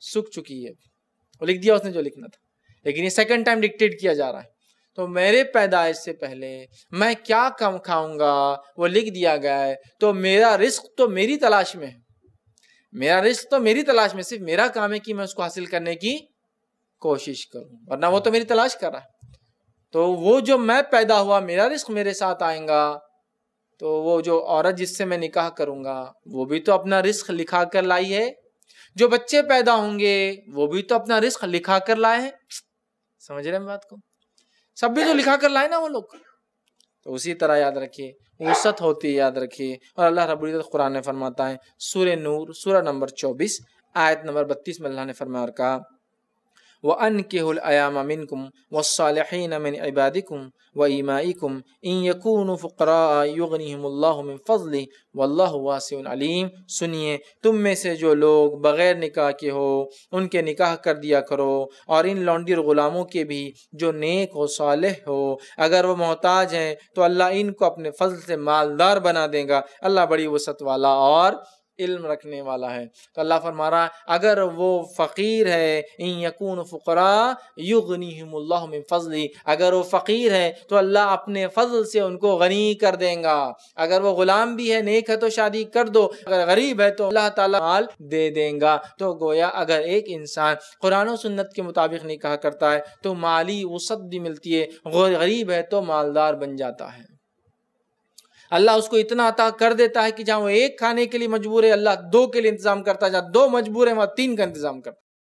سکھ چکی ہے۔ وہ لکھ دیا اس نے جو لکھنا تھا۔ لیکن یہ سیکنڈ ٹائم ڈکٹیٹ کیا جا رہا ہے۔ تو میرے پیدائش سے پہلے میں کیا کم کھاؤں گا؟ وہ لکھ دیا گیا ہے۔ تو میرا رزق تو میری تلاش میں ہے۔ میرا رزق تو میری تلاش میں، صرف میرا کام ہے کہ میں اس کو حاصل کرنے کی کوشش کروں۔ ورنہ وہ تو میری تلاش کر رہا ہے۔ تو وہ جو میں پیدا ہوا، میرا رزق میرے ساتھ آئیں گا۔ تو وہ جو عورت جس سے میں نکاح کروں گا، وہ بھی تو اپنا رزق لکھا کر لائی ہے۔ جو بچے پیدا ہوں گے، وہ بھی تو اپنا رزق لکھا کر لائے ہیں۔ سمجھ رہے ہیں بات کو؟ سب بھی تو لکھا کر لائے نا وہ لوگ۔ تو اسی طرح یاد رکھیے وسط ہوتی ہے، یاد رکھیے۔ اور اللہ رب العزت قرآن نے فرماتا ہے، سورہ نور، سورہ نمبر چوبیس، آیت نمبر بتیس میں اللہ نے فرمایا اور کہا و ان کے العیام امن کم و وَأَنْكِهُ الْأَيَامَ مِنْكُمْ وَالصَّالِحِينَ مِنْ عِبَادِكُمْ وَإِمَائِكُمْ إِنْ يَكُونُوا فُقْرَاءَ يُغْنِهِمُ اللَّهُ مِنْ فَضْلِهِ وَاللَّهُ وَاسِعٌ عَلِيمٌ۔ سنیے تم میں سے جو لوگ بغیر نکاح کے ہو، ان کے نکاح کر دیا کرو، اور ان لونڈی غلاموں کے بھی جو نیک و صالح ہو، اگر وہ محتاج ہیں تو اللہ ان کو اپنے فضل سے مالدار بنا دے گا۔ اللہ بڑی وسط والا اور علم رکھنے والا ہے۔ تو اللہ فرما رہا اگر وہ فقیر ہے، ان یکون فقرا یغنیہم اللہ من فضلی۔ اگر وہ فقیر ہے، تو اللہ اپنے فضل سے ان کو غنی کر دیں گا۔ اگر وہ غلام بھی ہے، نیک ہے، تو شادی کر دو۔ اگر غریب ہے، تو اللہ تعالیٰ مال دے دیں گا۔ تو گویا اگر ایک انسان قرآن و سنت کے مطابق نکاح کرتا ہے، تو مالی وسط بھی ملتی ہے۔ غریب ہے، تو مالدار بن جاتا ہے۔ اللہ اس کو اتنا عطا کر دیتا ہے کہ جہاں وہ ایک کھانے کے لیے مجبور ہے، اللہ دو کے لیے انتظام کرتا ہے، جہاں دو مجبور ہے وہاں تین کا انتظام کرتا